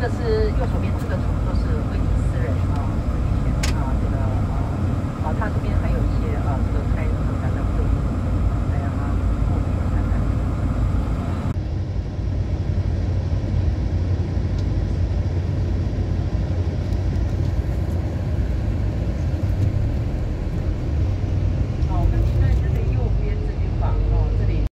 这个是右手边这个图就是